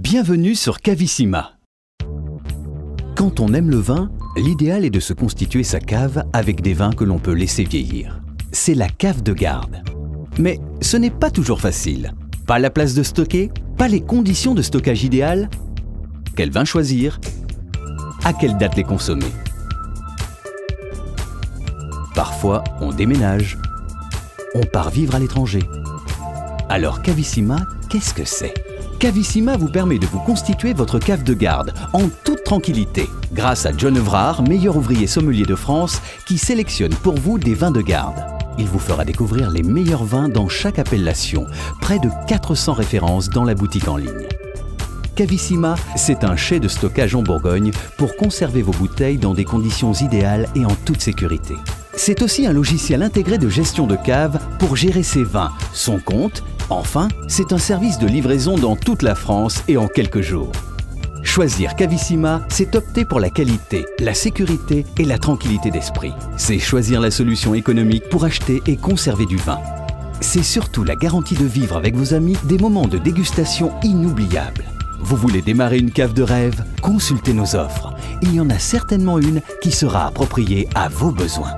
Bienvenue sur Cavissima. Quand on aime le vin, l'idéal est de se constituer sa cave avec des vins que l'on peut laisser vieillir. C'est la cave de garde. Mais ce n'est pas toujours facile. Pas la place de stocker, pas les conditions de stockage idéales. Quel vin choisir? À quelle date les consommer? Parfois, on déménage. On part vivre à l'étranger. Alors Cavissima, qu'est-ce que c'est? Cavissima vous permet de vous constituer votre cave de garde en toute tranquillité, grâce à John Evrard, meilleur ouvrier sommelier de France, qui sélectionne pour vous des vins de garde. Il vous fera découvrir les meilleurs vins dans chaque appellation, près de 400 références dans la boutique en ligne. Cavissima, c'est un chai de stockage en Bourgogne pour conserver vos bouteilles dans des conditions idéales et en toute sécurité. C'est aussi un logiciel intégré de gestion de cave pour gérer ses vins, son compte Enfin, c'est un service de livraison dans toute la France et en quelques jours. Choisir Cavissima, c'est opter pour la qualité, la sécurité et la tranquillité d'esprit. C'est choisir la solution économique pour acheter et conserver du vin. C'est surtout la garantie de vivre avec vos amis des moments de dégustation inoubliables. Vous voulez démarrer une cave de rêve? Consultez nos offres. Il y en a certainement une qui sera appropriée à vos besoins.